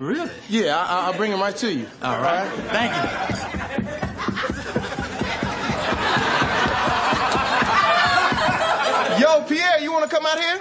Really? Yeah, I, I'll bring them right to you. All right. Thank you. Yo, Pierre, you want to come out here?